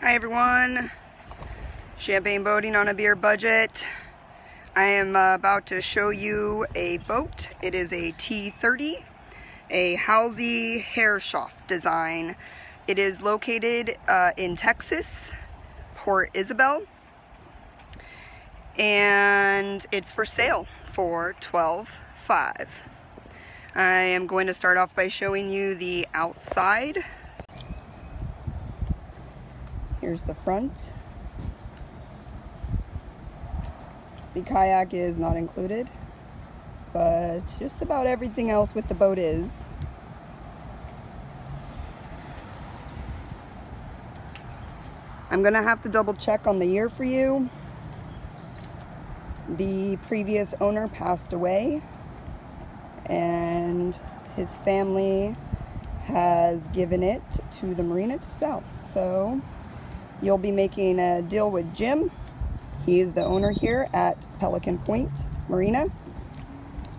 Hi everyone, Champagne Boating on a Beer Budget. I am uh, about to show you a boat. It is a T30, a Halsey Herreshoff design. It is located uh, in Texas, Port Isabel, and it's for sale for $12.5. I am going to start off by showing you the outside. Here's the front. The kayak is not included, but just about everything else with the boat is. I'm gonna have to double check on the year for you. The previous owner passed away and his family has given it to the marina to sell. So you'll be making a deal with Jim. He is the owner here at Pelican Point Marina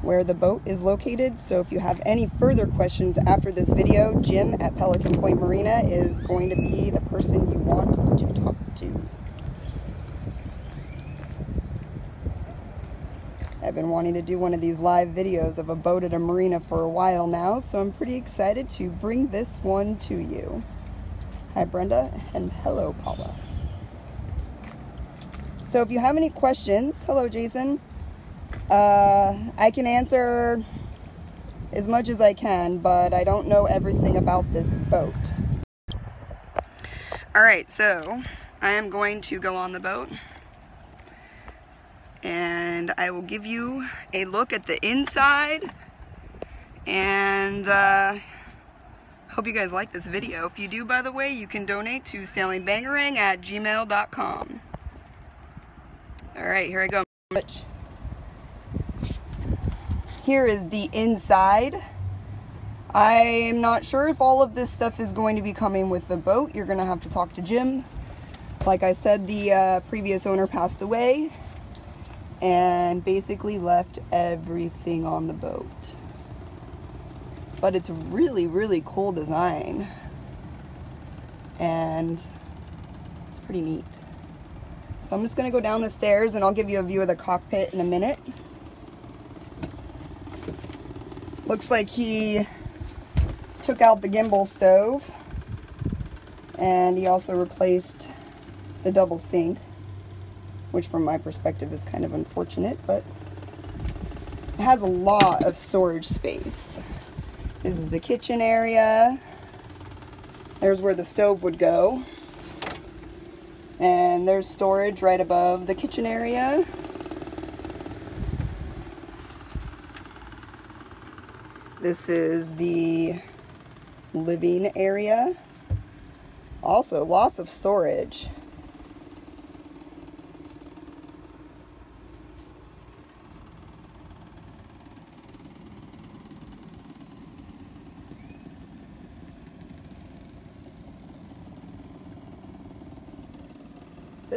where the boat is located. So if you have any further questions after this video, Jim at Pelican Point Marina is going to be the person you want to talk to. I've been wanting to do one of these live videos of a boat at a marina for a while now, so I'm pretty excited to bring this one to you. Hi Brenda, and hello Paula. So if you have any questions, hello Jason, uh, I can answer as much as I can, but I don't know everything about this boat. Alright, so I am going to go on the boat and I will give you a look at the inside and uh, hope you guys like this video. If you do, by the way, you can donate to sailingbangarang at gmail.com. Alright, here I go. Here is the inside. I'm not sure if all of this stuff is going to be coming with the boat. You're going to have to talk to Jim. Like I said, the uh, previous owner passed away and basically left everything on the boat. But it's really, really cool design. And it's pretty neat. So I'm just gonna go down the stairs and I'll give you a view of the cockpit in a minute. Looks like he took out the gimbal stove and he also replaced the double sink which from my perspective is kind of unfortunate, but it has a lot of storage space. This is the kitchen area. There's where the stove would go. And there's storage right above the kitchen area. This is the living area. Also, lots of storage.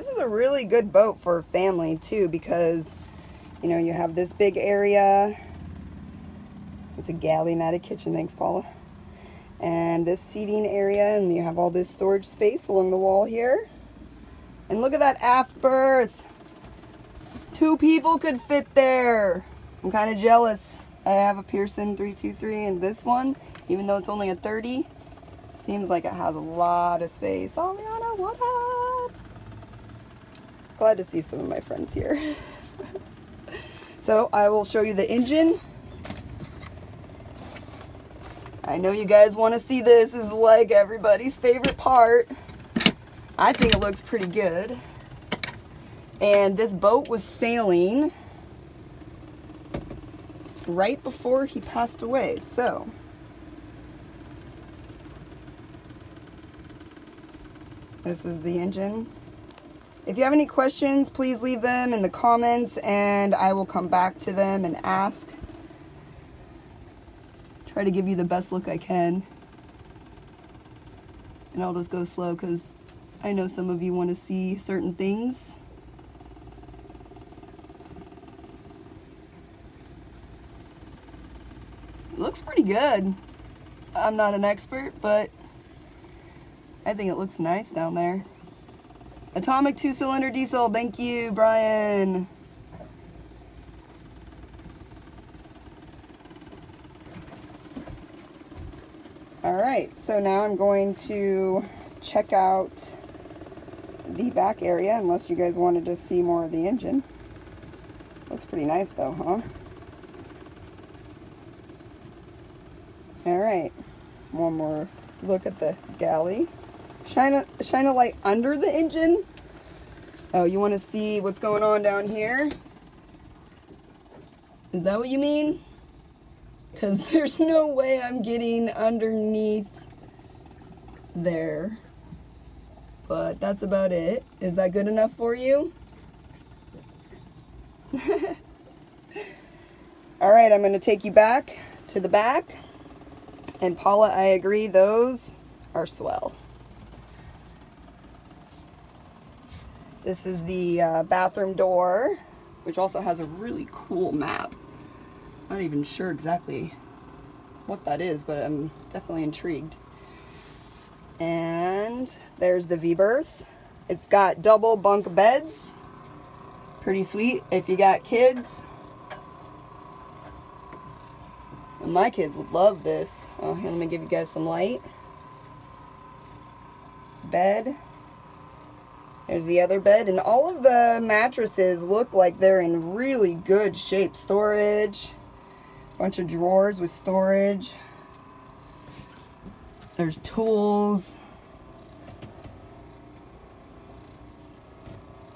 This is a really good boat for family too because, you know, you have this big area. It's a galley, not a kitchen. Thanks, Paula. And this seating area, and you have all this storage space along the wall here. And look at that aft berth. Two people could fit there. I'm kind of jealous. I have a Pearson 323 and this one, even though it's only a 30, seems like it has a lot of space. Aliana, what up? Glad to see some of my friends here. so I will show you the engine. I know you guys want to see this. this is like everybody's favorite part. I think it looks pretty good. And this boat was sailing right before he passed away. So this is the engine. If you have any questions, please leave them in the comments and I will come back to them and ask. Try to give you the best look I can. And I'll just go slow because I know some of you want to see certain things. looks pretty good. I'm not an expert, but I think it looks nice down there. Atomic two-cylinder diesel. Thank you, Brian. All right, so now I'm going to check out the back area, unless you guys wanted to see more of the engine. Looks pretty nice though, huh? All right, one more look at the galley. Shine a, shine a light under the engine. Oh, you want to see what's going on down here? Is that what you mean? Because there's no way I'm getting underneath there. But that's about it. Is that good enough for you? All right, I'm going to take you back to the back. And Paula, I agree, those are swell. This is the uh, bathroom door, which also has a really cool map. Not even sure exactly what that is, but I'm definitely intrigued. And there's the V-berth. It's got double bunk beds. Pretty sweet if you got kids. My kids would love this. Oh, here, let me give you guys some light. Bed. There's the other bed. And all of the mattresses look like they're in really good shape. Storage. Bunch of drawers with storage. There's tools.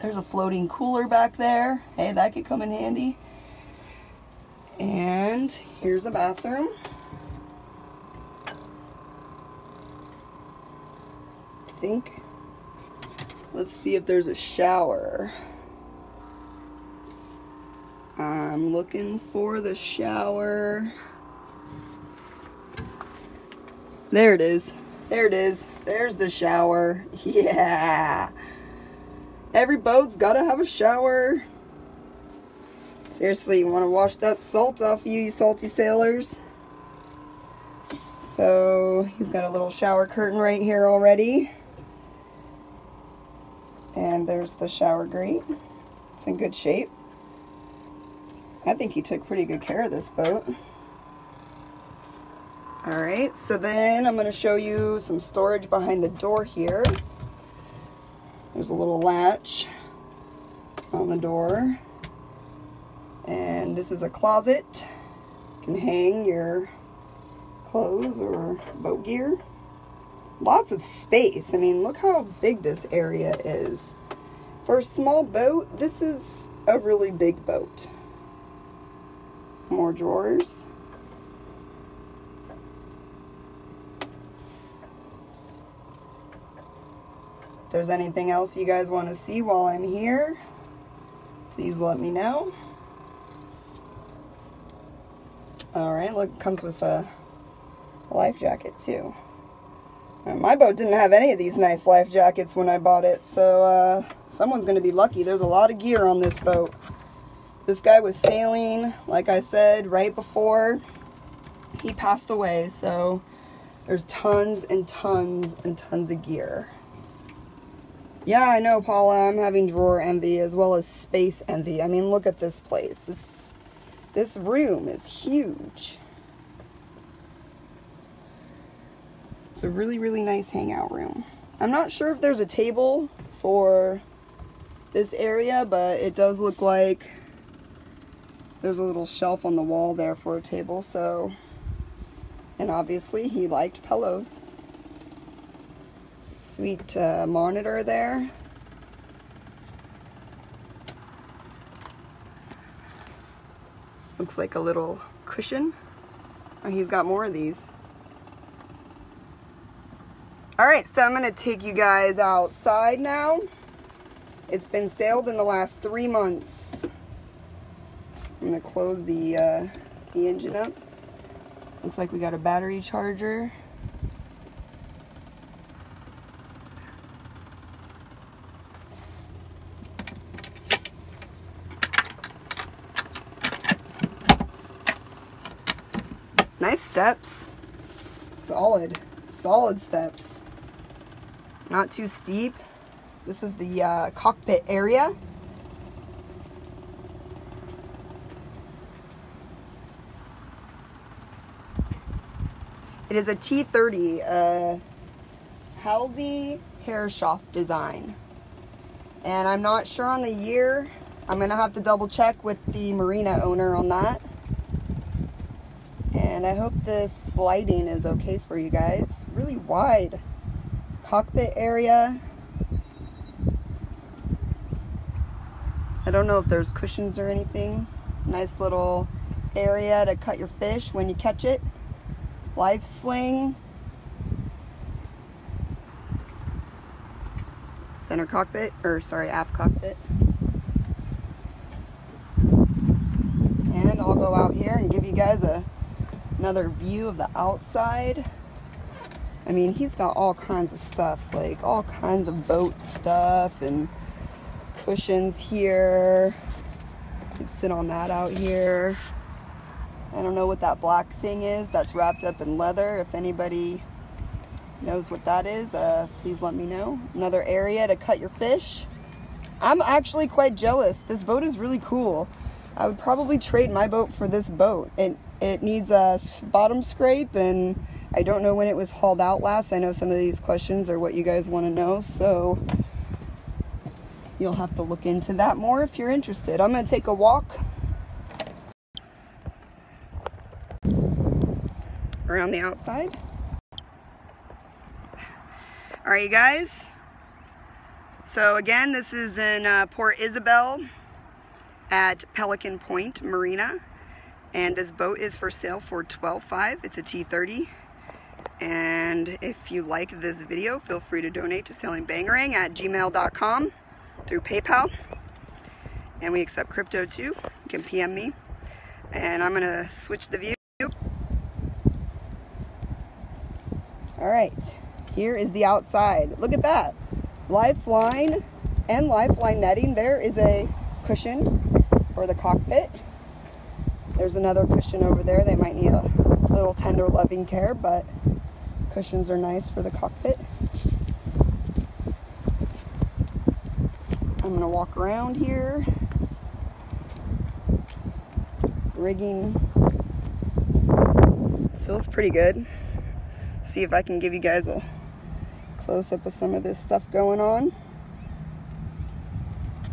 There's a floating cooler back there. Hey, that could come in handy. And here's a bathroom. Sink. Let's see if there's a shower. I'm looking for the shower. There it is. There it is. There's the shower. Yeah. Every boat's got to have a shower. Seriously, you want to wash that salt off you, you salty sailors? So, he's got a little shower curtain right here already. And there's the shower grate. It's in good shape. I think he took pretty good care of this boat. Alright, so then I'm going to show you some storage behind the door here. There's a little latch on the door. And this is a closet. You can hang your clothes or boat gear. Lots of space. I mean, look how big this area is. For a small boat, this is a really big boat. More drawers. If there's anything else you guys want to see while I'm here, please let me know. Alright, look, comes with a life jacket too. My boat didn't have any of these nice life jackets when I bought it, so uh, someone's going to be lucky. There's a lot of gear on this boat. This guy was sailing, like I said, right before he passed away, so there's tons and tons and tons of gear. Yeah, I know, Paula, I'm having drawer envy as well as space envy. I mean, look at this place. It's this room is huge. It's a really, really nice hangout room. I'm not sure if there's a table for this area, but it does look like there's a little shelf on the wall there for a table, so... And obviously, he liked pillows. Sweet uh, monitor there. Looks like a little cushion. Oh, he's got more of these. All right, so I'm gonna take you guys outside now. It's been sailed in the last three months. I'm gonna close the, uh, the engine up. Looks like we got a battery charger. Nice steps. Solid, solid steps. Not too steep. This is the uh, cockpit area. It is a T30, uh, Halsey Herreshoff design. And I'm not sure on the year. I'm going to have to double check with the marina owner on that. And I hope this lighting is okay for you guys. Really wide cockpit area. I don't know if there's cushions or anything. Nice little area to cut your fish when you catch it. Life sling. Center cockpit, or sorry, aft cockpit. And I'll go out here and give you guys a another view of the outside. I mean, he's got all kinds of stuff, like all kinds of boat stuff and cushions here. You can sit on that out here. I don't know what that black thing is that's wrapped up in leather. If anybody knows what that is, uh, please let me know. Another area to cut your fish. I'm actually quite jealous. This boat is really cool. I would probably trade my boat for this boat. It, it needs a bottom scrape and I don't know when it was hauled out last. I know some of these questions are what you guys want to know. So you'll have to look into that more if you're interested. I'm going to take a walk around the outside. All right, you guys. So again, this is in uh, Port Isabel at Pelican Point Marina. And this boat is for sale for $12.5. It's a T30. And if you like this video, feel free to donate to sailingbangarang at gmail.com through PayPal. And we accept crypto too. You can PM me. And I'm gonna switch the view. All right, here is the outside. Look at that. Lifeline and lifeline netting. There is a cushion for the cockpit. There's another cushion over there. They might need a little tender loving care, but cushions are nice for the cockpit. I'm gonna walk around here. Rigging feels pretty good. See if I can give you guys a close up of some of this stuff going on.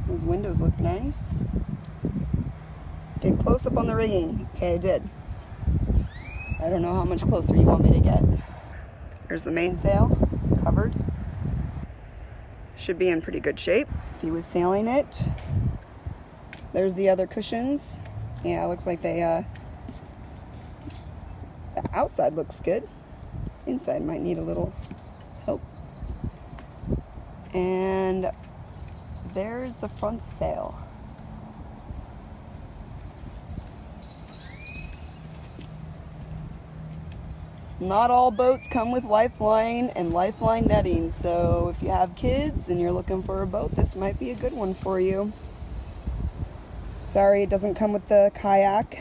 Those windows look nice. Get close up on the rigging. Okay, I did. I don't know how much closer you want me to get. There's the mainsail covered. Should be in pretty good shape if he was sailing it. There's the other cushions. Yeah, looks like they, uh, the outside looks good. Inside might need a little help. And there's the front sail. Not all boats come with lifeline and lifeline netting, so if you have kids and you're looking for a boat, this might be a good one for you. Sorry it doesn't come with the kayak,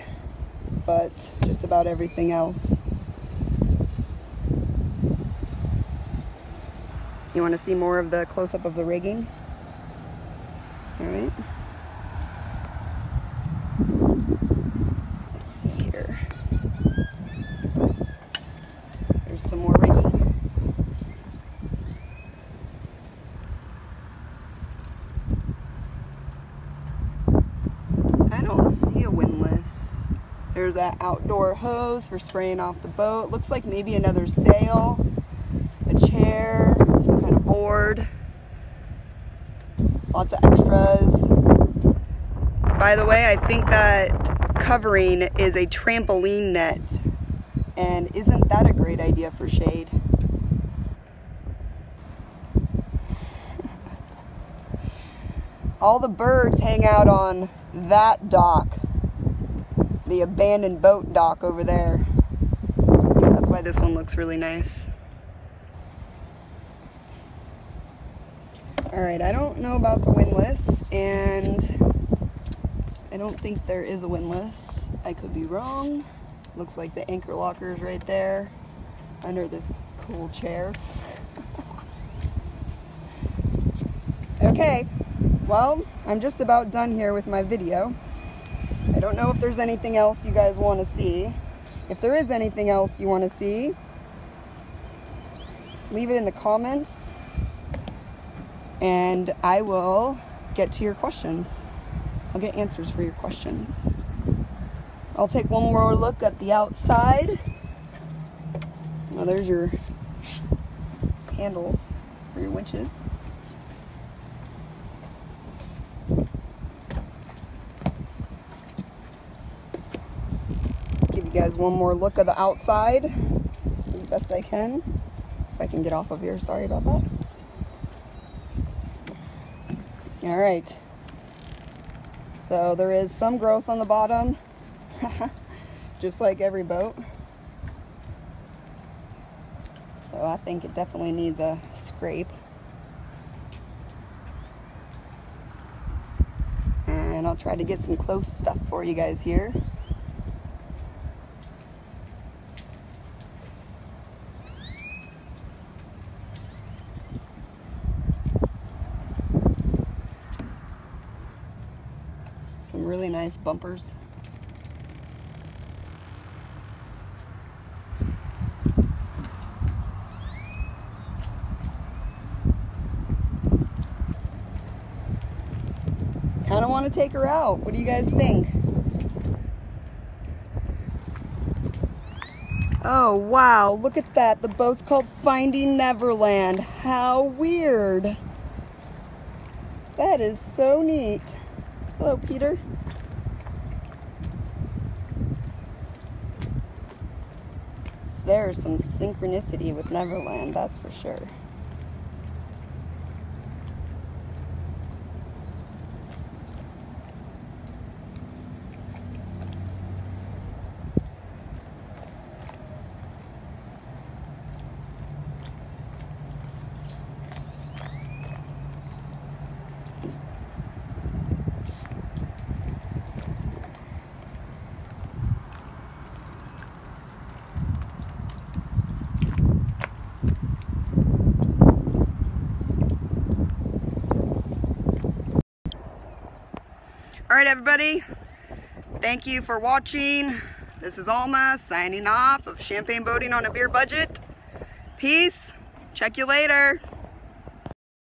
but just about everything else. You want to see more of the close-up of the rigging? All right. Let's see here. There's some more rigging. I don't see a windlass. That outdoor hose for spraying off the boat. Looks like maybe another sail, a chair, some kind of board. Lots of extras. By the way, I think that covering is a trampoline net. And isn't that a great idea for shade? All the birds hang out on that dock. The abandoned boat dock over there. That's why this one looks really nice. All right, I don't know about the windlass, and I don't think there is a windlass. I could be wrong. Looks like the anchor locker is right there under this cool chair. Okay, well, I'm just about done here with my video. I don't know if there's anything else you guys want to see. If there is anything else you want to see, leave it in the comments and I will get to your questions. I'll get answers for your questions. I'll take one more look at the outside. Well, there's your handles for your winches. Give you guys one more look of the outside as best I can. If I can get off of here, sorry about that. All right. So there is some growth on the bottom, just like every boat. So I think it definitely needs a scrape. And I'll try to get some close stuff for you guys here. Really nice bumpers. Kind of want to take her out. What do you guys think? Oh, wow. Look at that. The boat's called Finding Neverland. How weird. That is so neat. Hello, Peter. There's some synchronicity with Neverland, that's for sure. Right, everybody. Thank you for watching. This is Alma signing off of Champagne Boating on a Beer Budget. Peace. Check you later.